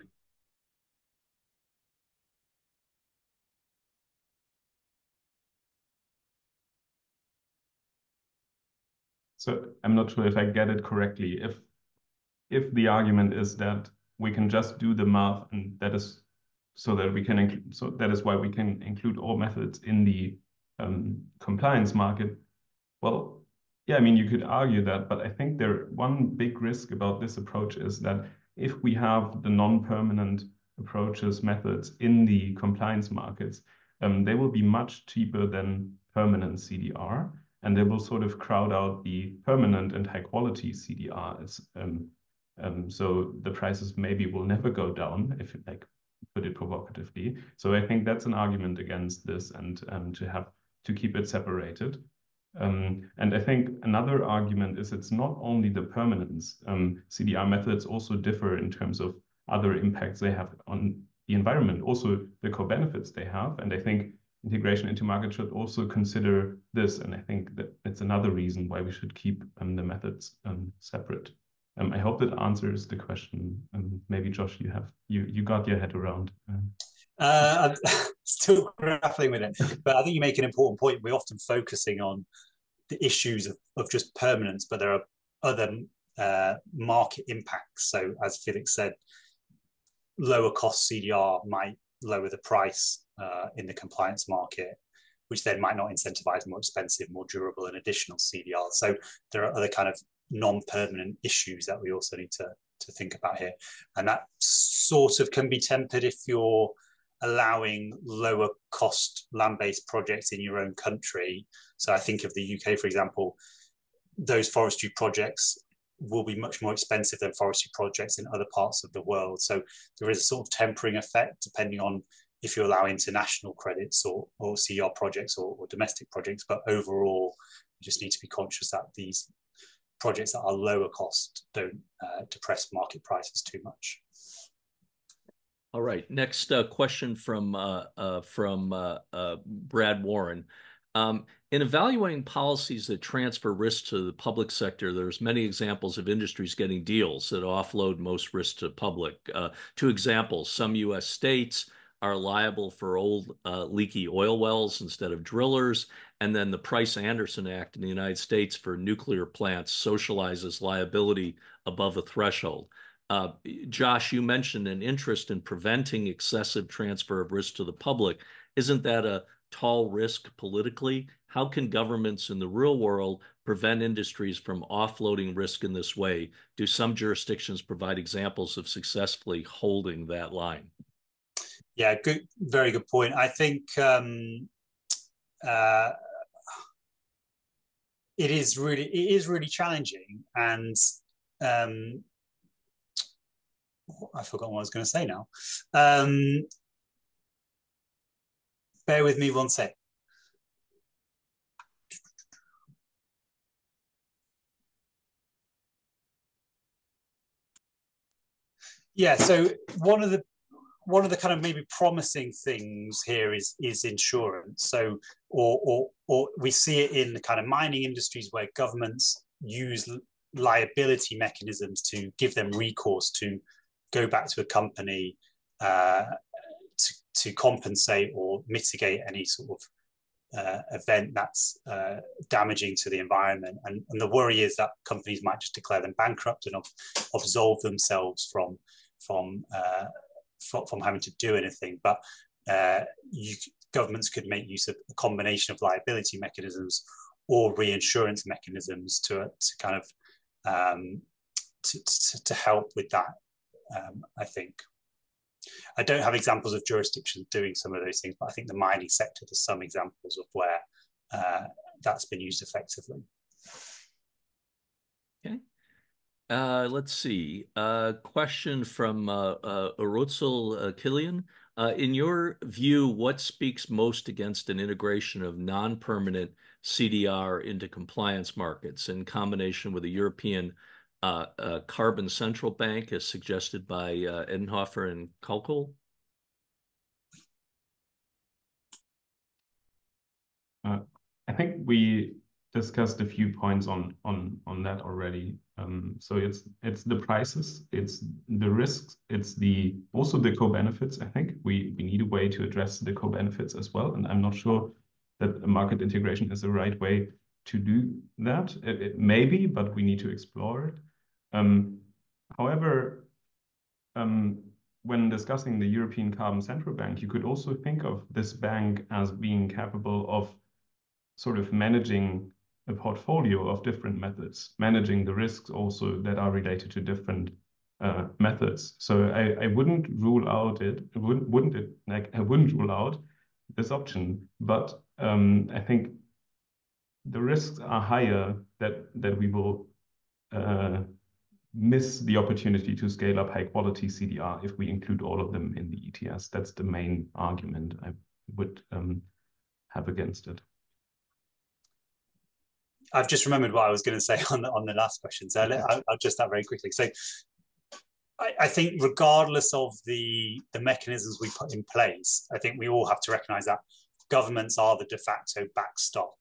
So I'm not sure if I get it correctly. If if the argument is that we can just do the math and that is so that we can so that is why we can include all methods in the um, compliance market. Well, yeah, I mean you could argue that, but I think there one big risk about this approach is that if we have the non-permanent approaches methods in the compliance markets, um, they will be much cheaper than permanent CDR, and they will sort of crowd out the permanent and high quality CDRs. Um, um, so the prices maybe will never go down if like put it provocatively. So I think that's an argument against this and um, to have to keep it separated. Um, and I think another argument is it's not only the permanence. Um, CDR methods also differ in terms of other impacts they have on the environment, also the co-benefits they have. And I think integration into market should also consider this. And I think that it's another reason why we should keep um, the methods um, separate. Um, I hope that answers the question. Um, maybe Josh, you have you you got your head around. Um, uh, I'm still grappling with it, but I think you make an important point. We're often focusing on the issues of, of just permanence, but there are other uh, market impacts. So, as Felix said, lower cost CDR might lower the price uh, in the compliance market, which then might not incentivize more expensive, more durable, and additional CDR. So there are other kind of non-permanent issues that we also need to to think about here, and that sort of can be tempered if you're allowing lower cost land-based projects in your own country. So I think of the UK, for example, those forestry projects will be much more expensive than forestry projects in other parts of the world. So there is a sort of tempering effect depending on if you allow international credits or, or CR projects or, or domestic projects. But overall, you just need to be conscious that these projects that are lower cost don't uh, depress market prices too much. All right. Next uh, question from uh, uh from uh, uh, Brad Warren. Um, in evaluating policies that transfer risk to the public sector, there's many examples of industries getting deals that offload most risk to public. two examples: some U.S. states are liable for old leaky oil wells instead of drillers, and then the Price-Anderson Act in the United States for nuclear plants socializes liability above a threshold. Uh, Josh, you mentioned an interest in preventing excessive transfer of risk to the public. Isn't that a tall risk politically? How can governments in the real world prevent industries from offloading risk in this way? Do some jurisdictions provide examples of successfully holding that line? Yeah, good, very good point. I think um, uh, it is really it is really challenging, and um, I forgot what I was going to say now. Um, bear with me one sec. Yeah, so one of the one of the kind of maybe promising things here is is insurance. So, or or or we see it in the kind of mining industries where governments use liability mechanisms to give them recourse to go back to a company uh, to, to compensate or mitigate any sort of uh, event that's uh, damaging to the environment. And, and, the worry is that companies might just declare them bankrupt and absolve themselves from from, uh, from, having to do anything. But uh, you, governments could make use of a combination of liability mechanisms or reinsurance mechanisms to to kind of um, to, to, to help with that um, I think. I don't have examples of jurisdictions doing some of those things, but I think the mining sector does some examples of where uh, that's been used effectively. Okay. Uh, let's see. Uh, question from uh, uh, uh Killian. Uh, in your view, what speaks most against an integration of non-permanent CDR into compliance markets in combination with a European uh, uh, carbon central bank as suggested by uh, Edenhofer and Kalkuhl? Uh, I think we discussed a few points on on on that already. Um, so it's it's the prices, it's the risks, it's the also the co-benefits. I think we need a way to address the co-benefits as well, and I'm not sure that market integration is the right way to do that. It, it may be, but we need to explore it. Um, however, um, when discussing the European Carbon Central Bank, you could also think of this bank as being capable of sort of managing a portfolio of different methods, managing the risks also that are related to different uh, methods. So I, I wouldn't rule out it, wouldn't, wouldn't it, like I wouldn't rule out this option, but um, I think the risks are higher that that we will uh, miss the opportunity to scale up high quality CDR if we include all of them in the ETS. That's the main argument I would um, have against it. I've just remembered what I was going to say on the, on the last question. So I'll, I'll just that very quickly. So I, I, think regardless of the, the mechanisms we put in place, I think we all have to recognize that governments are the de facto backstop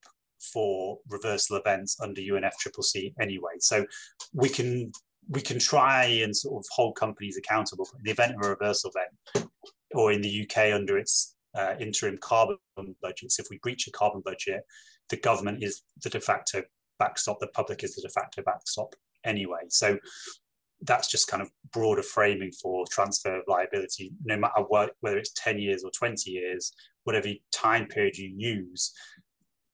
for reversal events under UNFCCC anyway. So we can we can try and sort of hold companies accountable in the event of a reversal event, or in the UK under its uh, interim carbon budgets. If we breach a carbon budget, the government is the de facto backstop. The public is the de facto backstop anyway. So that's just kind of broader framing for transfer of liability, no matter what, whether it's 10 years or 20 years, whatever time period you use,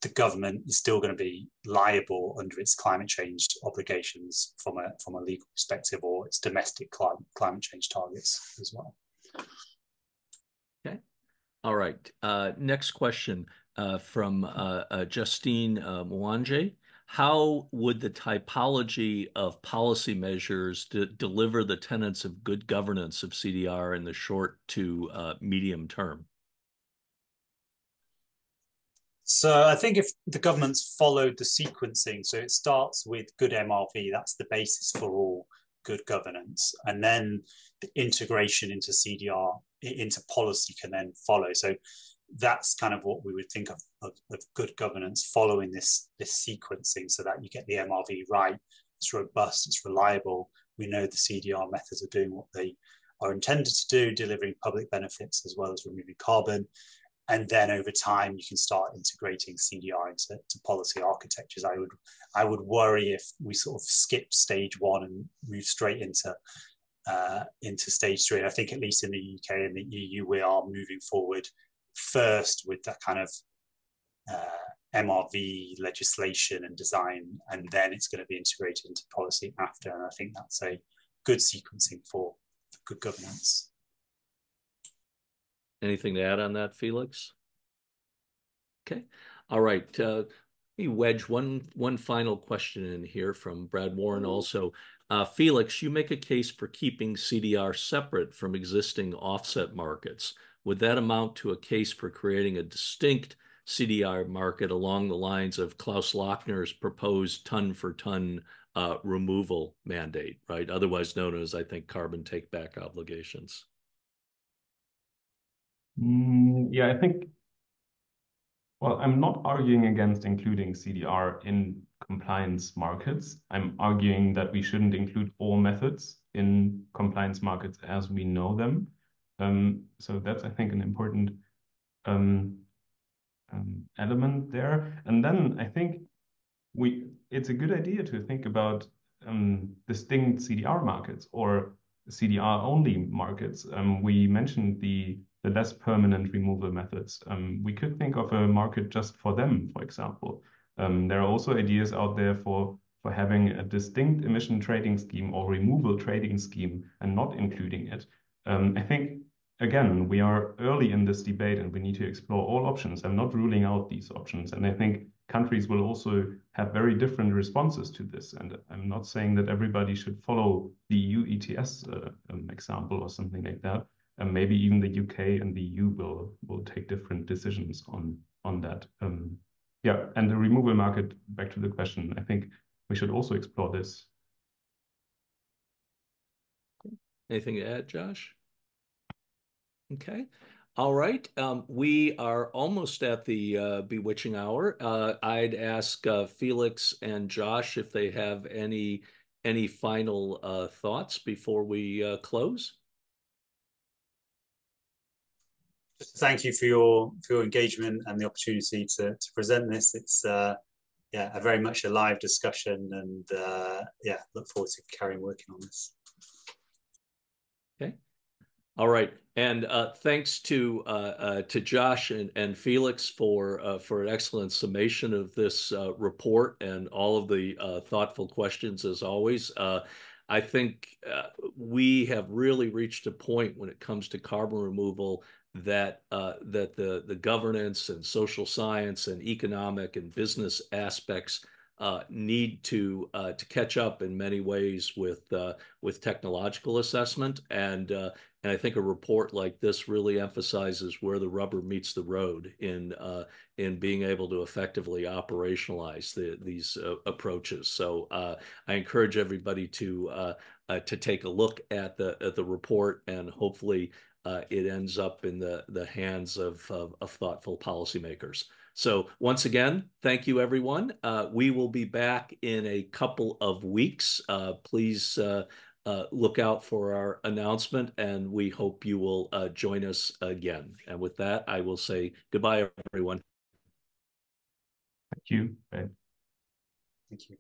the government is still going to be liable under its climate change obligations from a from a legal perspective or its domestic climate climate change targets as well. Okay. All right. Uh, next question from uh, uh Justine uh, Mwanje. How would the typology of policy measures deliver the tenets of good governance of CDR in the short to uh, medium term? So I think if the government's followed the sequencing, so it starts with good MRV, that's the basis for all good governance, and then the integration into CDR into policy can then follow. So that's kind of what we would think of, of, of good governance following this this sequencing, so that you get the MRV right, it's robust, it's reliable. We know the CDR methods are doing what they are intended to do, delivering public benefits as well as removing carbon and then over time you can start integrating CDR into policy architectures. I would I would worry if we sort of skip stage one and move straight into uh, into stage three. And I think at least in the UK and the EU we are moving forward first with that kind of uh, MRV legislation and design, and then it's going to be integrated into policy after. And I think that's a good sequencing for, for good governance. Anything to add on that, Felix? Okay. All right. Uh, let me wedge one one final question in here from Brad Warren also. Uh, Felix, you make a case for keeping CDR separate from existing offset markets. Would that amount to a case for creating a distinct CDR market along the lines of Klaus Lackner's proposed ton for ton uh, removal mandate, right? Otherwise known as, I think, carbon take back obligations. Mm, yeah, I think, well, I'm not arguing against including CDR in compliance markets. I'm arguing that we shouldn't include all methods in compliance markets as we know them. Um, so that's, I think, an important um, um, element there. And then I think we it's a good idea to think about um, distinct CDR markets or CDR only markets. Um, we mentioned the the less permanent removal methods. Um, we could think of a market just for them, for example. There are also ideas out there for, for having a distinct emission trading scheme or removal trading scheme and not including it. Um, I think, again, we are early in this debate and we need to explore all options. I'm not ruling out these options. And I think countries will also have very different responses to this. And I'm not saying that everybody should follow the EU ETS uh, um, example or something like that and maybe even the UK and the EU will will take different decisions on on that. Um, yeah, and the removal market. Back to the question, I think we should also explore this. Anything to add, Josh? Okay. All right. Um, we are almost at the uh, bewitching hour. Uh, I'd ask uh, Felix and Josh if they have any any final uh, thoughts before we uh, close. thank you for your for your engagement and the opportunity to, to present this. It's uh, yeah, a very much a live discussion, and uh, yeah, look forward to carrying working on this. Okay, all right, and uh, thanks to uh, uh, to Josh and, and Felix for uh, for an excellent summation of this uh, report and all of the thoughtful questions as always. I think we have really reached a point when it comes to carbon removal that uh, that the the governance and social science and economic and business aspects uh, need to uh, to catch up in many ways with uh, with technological assessment and uh, and I think a report like this really emphasizes where the rubber meets the road in uh, in being able to effectively operationalize the, these approaches. So I encourage everybody to to take a look at the at the report and hopefully uh, it ends up in the, the hands of, of, of, thoughtful policymakers. So once again, thank you, everyone. Uh, we will be back in a couple of weeks. Uh, please uh, uh, look out for our announcement, and we hope you will uh, join us again. And with that, I will say goodbye, everyone. Thank you. Bye. Thank you.